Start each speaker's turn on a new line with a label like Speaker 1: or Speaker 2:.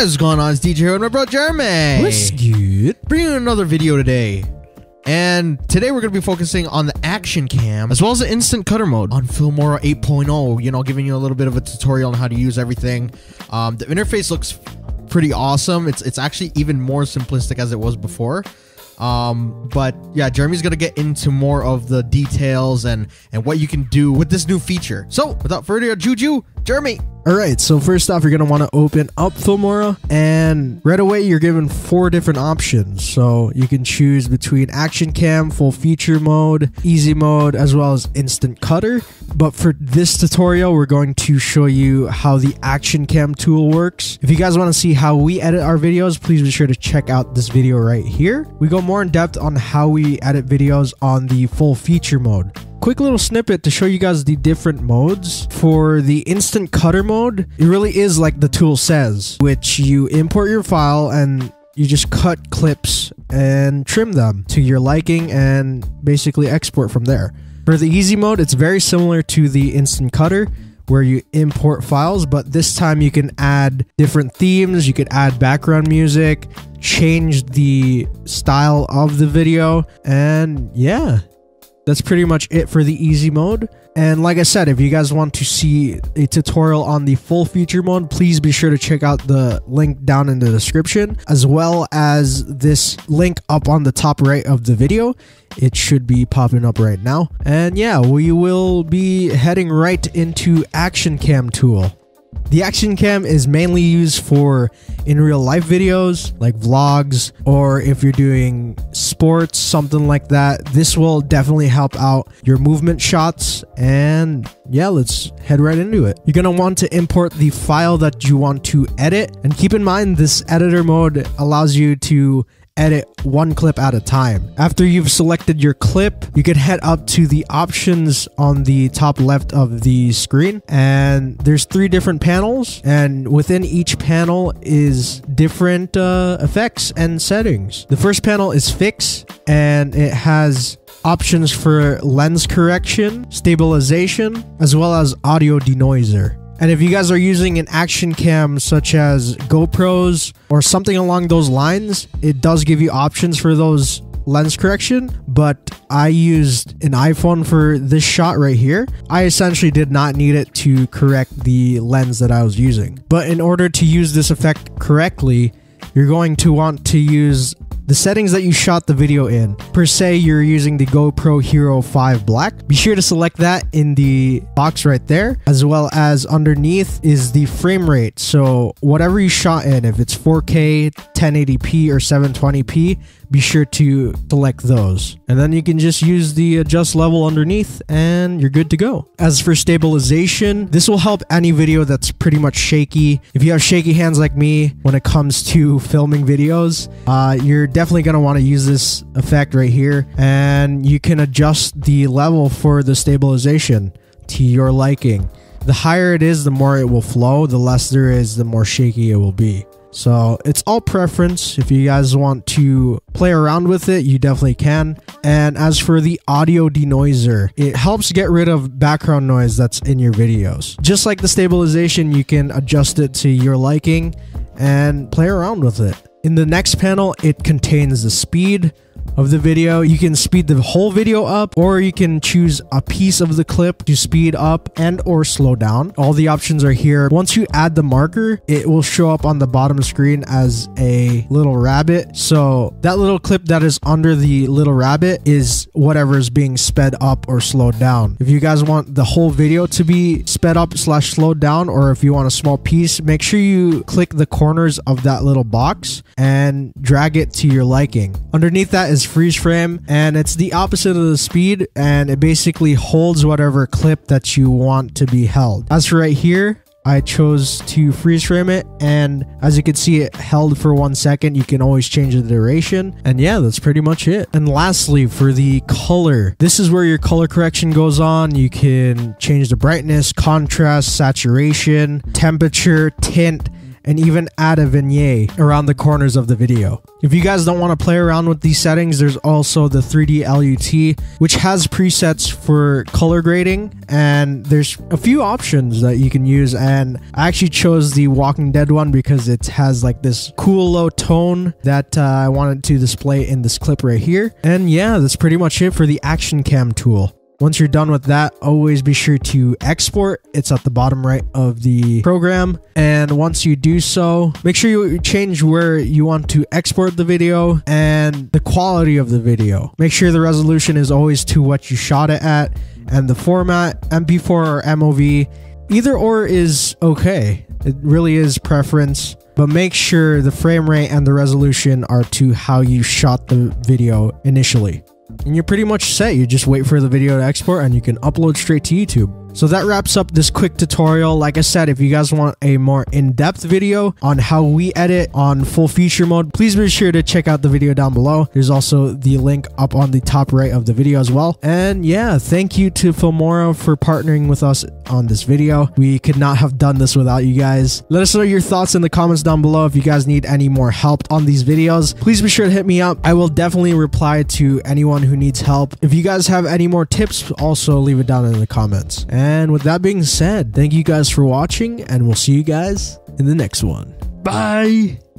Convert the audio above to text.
Speaker 1: guys, what's going on? It's DJ here with my bro Jeremy.
Speaker 2: What's good?
Speaker 1: Bringing another video today. And today we're going to be focusing on the action cam as well as the instant cutter mode on Filmora 8.0. You know, giving you a little bit of a tutorial on how to use everything. Um, the interface looks pretty awesome. It's it's actually even more simplistic as it was before. Um, but yeah, Jeremy's gonna get into more of the details and and what you can do with this new feature. So without further ado, Juju, Jeremy,
Speaker 2: All right, so first off, you're going to want to open up Filmora, and right away, you're given four different options. So you can choose between Action Cam, Full Feature Mode, Easy Mode, as well as Instant Cutter. But for this tutorial, we're going to show you how the Action Cam tool works. If you guys want to see how we edit our videos, please be sure to check out this video right here. We go more in depth on how we edit videos on the Full Feature Mode quick little snippet to show you guys the different modes. For the instant cutter mode, it really is like the tool says, which you import your file and you just cut clips and trim them to your liking and basically export from there. For the easy mode, it's very similar to the instant cutter where you import files, but this time you can add different themes, you could add background music, change the style of the video, and yeah, that's pretty much it for the easy mode. And like I said, if you guys want to see a tutorial on the full feature mode, please be sure to check out the link down in the description, as well as this link up on the top right of the video. It should be popping up right now. And yeah, we will be heading right into Action Cam tool. The Action Cam is mainly used for in real life videos like vlogs or if you're doing sports, something like that. This will definitely help out your movement shots. And yeah, let's head right into it. You're gonna want to import the file that you want to edit. And keep in mind, this editor mode allows you to edit one clip at a time. After you've selected your clip, you can head up to the options on the top left of the screen and there's three different panels and within each panel is different uh, effects and settings. The first panel is fix and it has options for lens correction, stabilization, as well as audio denoiser. And if you guys are using an action cam such as GoPros or something along those lines, it does give you options for those lens correction, but I used an iPhone for this shot right here. I essentially did not need it to correct the lens that I was using. But in order to use this effect correctly, you're going to want to use the settings that you shot the video in. Per se, you're using the GoPro Hero 5 Black. Be sure to select that in the box right there, as well as underneath is the frame rate. So whatever you shot in, if it's 4K, 1080p, or 720p, be sure to select those. And then you can just use the adjust level underneath and you're good to go. As for stabilization, this will help any video that's pretty much shaky. If you have shaky hands like me when it comes to filming videos, uh, you're definitely going to want to use this effect right here. And you can adjust the level for the stabilization to your liking. The higher it is, the more it will flow. The less there is, the more shaky it will be. So it's all preference. If you guys want to play around with it, you definitely can. And as for the audio denoiser, it helps get rid of background noise that's in your videos. Just like the stabilization, you can adjust it to your liking and play around with it. In the next panel, it contains the speed, of the video. You can speed the whole video up or you can choose a piece of the clip to speed up and or slow down. All the options are here. Once you add the marker, it will show up on the bottom screen as a little rabbit. So that little clip that is under the little rabbit is whatever is being sped up or slowed down. If you guys want the whole video to be sped up slash slowed down or if you want a small piece, make sure you click the corners of that little box and drag it to your liking. Underneath that is freeze frame and it's the opposite of the speed and it basically holds whatever clip that you want to be held. As for right here, I chose to freeze frame it and as you can see it held for one second. You can always change the duration and yeah that's pretty much it. And lastly for the color this is where your color correction goes on. You can change the brightness contrast saturation temperature tint and even add a vignette around the corners of the video. If you guys don't want to play around with these settings, there's also the 3D LUT, which has presets for color grading, and there's a few options that you can use. And I actually chose the Walking Dead one because it has like this cool low tone that uh, I wanted to display in this clip right here. And yeah, that's pretty much it for the Action Cam tool. Once you're done with that, always be sure to export. It's at the bottom right of the program. And once you do so, make sure you change where you want to export the video and the quality of the video. Make sure the resolution is always to what you shot it at and the format, MP4 or MOV. Either or is okay. It really is preference but make sure the frame rate and the resolution are to how you shot the video initially and you're pretty much set. You just wait for the video to export and you can upload straight to YouTube. So that wraps up this quick tutorial. Like I said, if you guys want a more in-depth video on how we edit on full feature mode, please be sure to check out the video down below. There's also the link up on the top right of the video as well. And yeah, thank you to Filmora for partnering with us on this video. We could not have done this without you guys. Let us know your thoughts in the comments down below. If you guys need any more help on these videos, please be sure to hit me up. I will definitely reply to anyone who needs help. If you guys have any more tips, also leave it down in the comments. And with that being said, thank you guys for watching, and we'll see you guys in the next one. Bye!